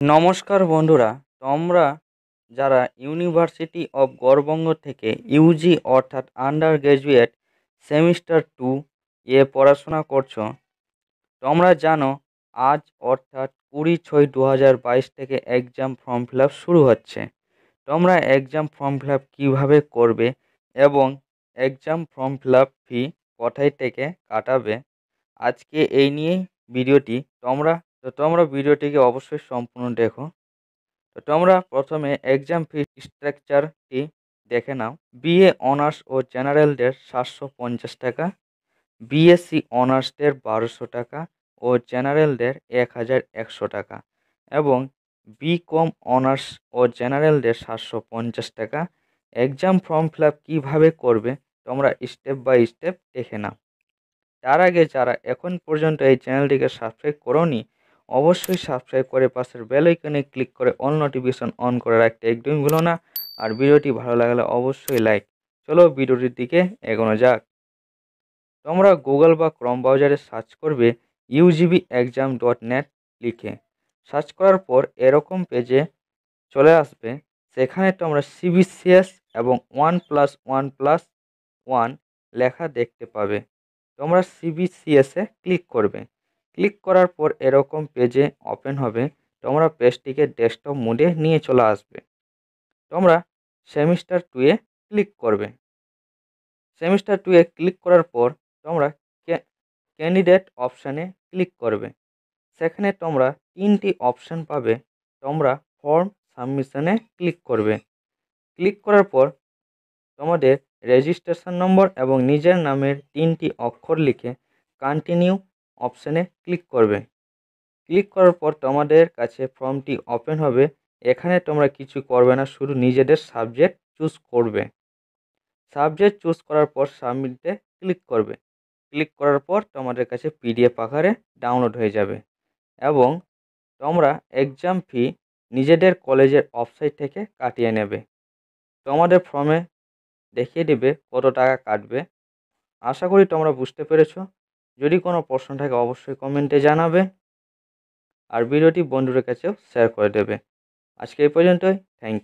নমস্কার বন্ধুরা, তোমরা যারা ইউনিভার্সিটি অফ গৌরবঙ্গ থেকে ইউজি অর্থাৎ আন্ডার গ্র্যাজুয়েট সেমিস্টার টু এ পড়াশোনা করছ, তোমরা জানো আজ অর্থাৎ কুড়ি ছয় দু হাজার বাইশ থেকে এক্সাম ফর্ম ফিল শুরু হচ্ছে। তোমরা এক্সাম ফর্ম ফিল কীভাবে করবে এবং এক্সাম ফর্ম ফিল ফি কোথায় থেকে কাটাবে, আজকে এই নিয়েই ভিডিওটি। তোমরা তো তোমরা ভিডিওটিকে অবশ্যই সম্পূর্ণ দেখো। তো তোমরা প্রথমে এক্সাম ফি স্ট্রাকচারটি দেখে নাও। বিএ অনার্স ও জেনারেলদের সাতশো পঞ্চাশ টাকা বিএসসি অনার্সদের বারোশো টাকা ও জেনারেলদের এক হাজার একশো টাকা এবং বি কম অনার্স ও জেনারেলদের সাতশো পঞ্চাশ টাকা। এক্সাম ফর্ম ফিল আপ কীভাবে করবে তোমরা স্টেপ বাই স্টেপ দেখে নাও। তার আগে যারা এখন পর্যন্ত এই চ্যানেলটিকে সাবস্ক্রাইব করোনি অবশ্যই সাবস্ক্রাইব করে পাশের বেল আইকনে ক্লিক করে অল নোটিফিকেশন অন করে রাখতে একদমই ভুলো না। আর ভিডিওটি ভালো লাগলে অবশ্যই লাইক চলো ভিডিওটির দিকে এগোনো যাক। তোমরা গুগল বা ক্রম ব্রাউজারে সার্চ করবে ইউজিবি এক্সাম ডট নেট লিখে। সার্চ করার পর এরকম পেজে চলে আসবে। সেখানে তোমরা সিবিসিএস এবং one plus one plus one লেখা দেখতে পাবে। তোমরা সিবিসিএসে ক্লিক করবে। ক্লিক করার পর এরকম পেজে ওপেন হবে। তোমরা পেজটিকে ডেস্কটপ মোডে নিয়ে চলে আসবে। তোমরা সেমিস্টার টুয়ে ক্লিক করবে। সেমিস্টার টুয়ে ক্লিক করার পর তোমরা ক্যান্ডিডেট অপশানে ক্লিক করবে। সেখানে তোমরা তিনটি অপশান পাবে। তোমরা ফর্ম সাবমিশনে ক্লিক করবে। ক্লিক করার পর তোমাদের রেজিস্ট্রেশন নম্বর এবং নিজের নামের তিনটি অক্ষর লিখে কন্টিনিউ অপশানে ক্লিক করবে। ক্লিক করার পর তোমাদের কাছে ফর্মটি ওপেন হবে। এখানে তোমরা কিছু করবে না, শুধু নিজেদের সাবজেক্ট চুজ করবে। সাবজেক্ট চুজ করার পর সাবমিটে ক্লিক করবে। ক্লিক করার পর তোমাদের কাছে পিডিএফ আকারে ডাউনলোড হয়ে যাবে এবং তোমরা এক্সাম ফি নিজেদের কলেজের ওয়েবসাইট থেকে কাটিয়ে নেবে। তোমাদের ফর্মে দেখিয়ে দেবে কত টাকা কাটবে। আশা করি তোমরা বুঝতে পেরেছ। যদি কোনো প্রশ্ন থাকে অবশ্যই কমেন্টে জানাবে আর ভিডিওটি বন্ধুদের কাছেও শেয়ার করে দেবে। আজকে এই পর্যন্তই। Thank you.